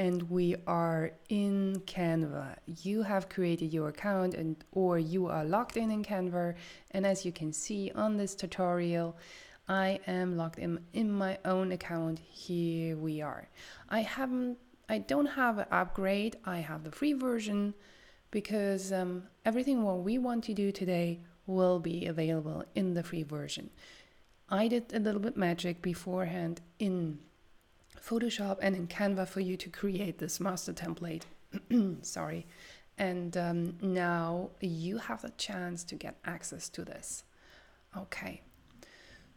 and we are in Canva. You have created your account and or you are logged in in Canva and as you can see on this tutorial I am logged in in my own account. Here we are. I haven't I don't have an upgrade. I have the free version because um, everything what we want to do today will be available in the free version. I did a little bit magic beforehand in Photoshop and in Canva for you to create this master template. Sorry. And um, now you have the chance to get access to this. Okay.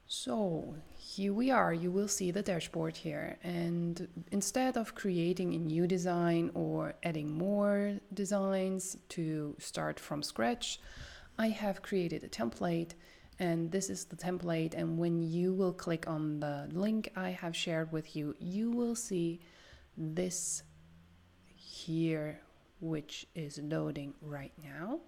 So here we are, you will see the dashboard here. And instead of creating a new design or adding more designs to start from scratch, I have created a template and this is the template and when you will click on the link I have shared with you you will see this here which is loading right now.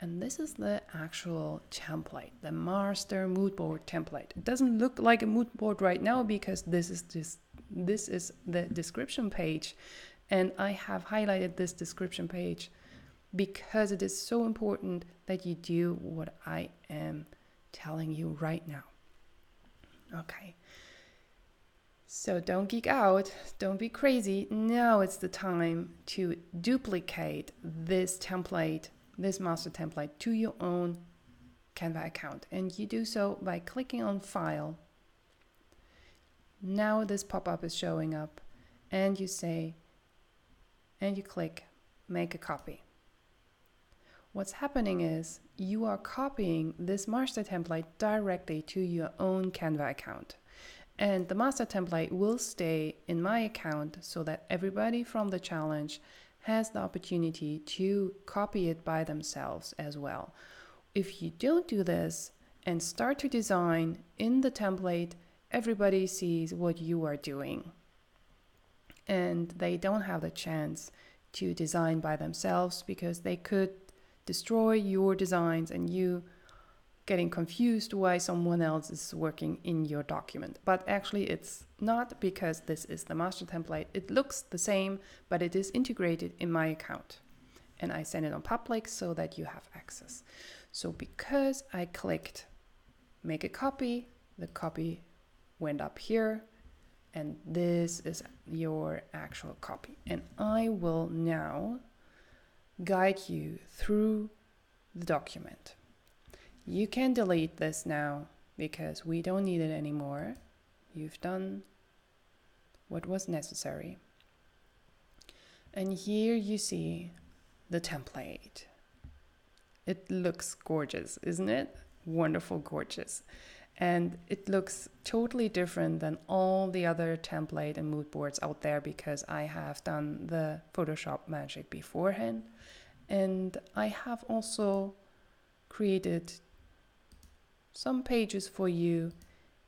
And this is the actual template the master mood board template. It doesn't look like a mood board right now because this is just this is the description page. And I have highlighted this description page because it is so important that you do what I am telling you right now. Okay. So don't geek out, don't be crazy. Now it's the time to duplicate this template, this master template, to your own Canva account. And you do so by clicking on File. Now this pop up is showing up, and you say, and you click Make a copy. What's happening is you are copying this master template directly to your own Canva account. And the master template will stay in my account so that everybody from the challenge has the opportunity to copy it by themselves as well. If you don't do this and start to design in the template, everybody sees what you are doing. And they don't have the chance to design by themselves because they could destroy your designs and you getting confused why someone else is working in your document. But actually, it's not because this is the master template. It looks the same, but it is integrated in my account. And I send it on public so that you have access. So, because I clicked make a copy, the copy went up here, and this is your actual copy. And I will now guide you through the document. You can delete this now because we don't need it anymore. You've done what was necessary. And here you see the template. It looks gorgeous, isn't it? Wonderful, gorgeous. And it looks totally different than all the other template and mood boards out there because I have done the Photoshop magic beforehand. And I have also created some pages for you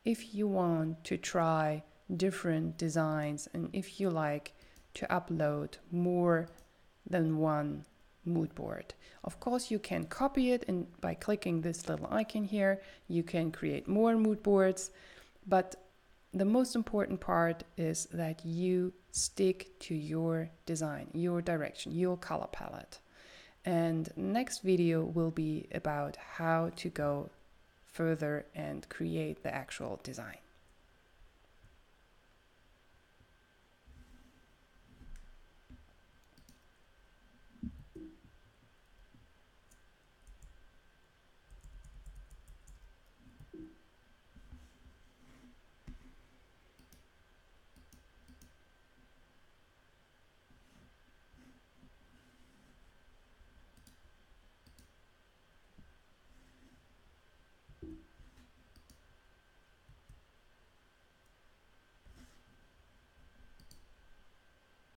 if you want to try different designs and if you like to upload more than one mood board. Of course, you can copy it and by clicking this little icon here, you can create more mood boards. But the most important part is that you stick to your design, your direction, your color palette. And next video will be about how to go further and create the actual design.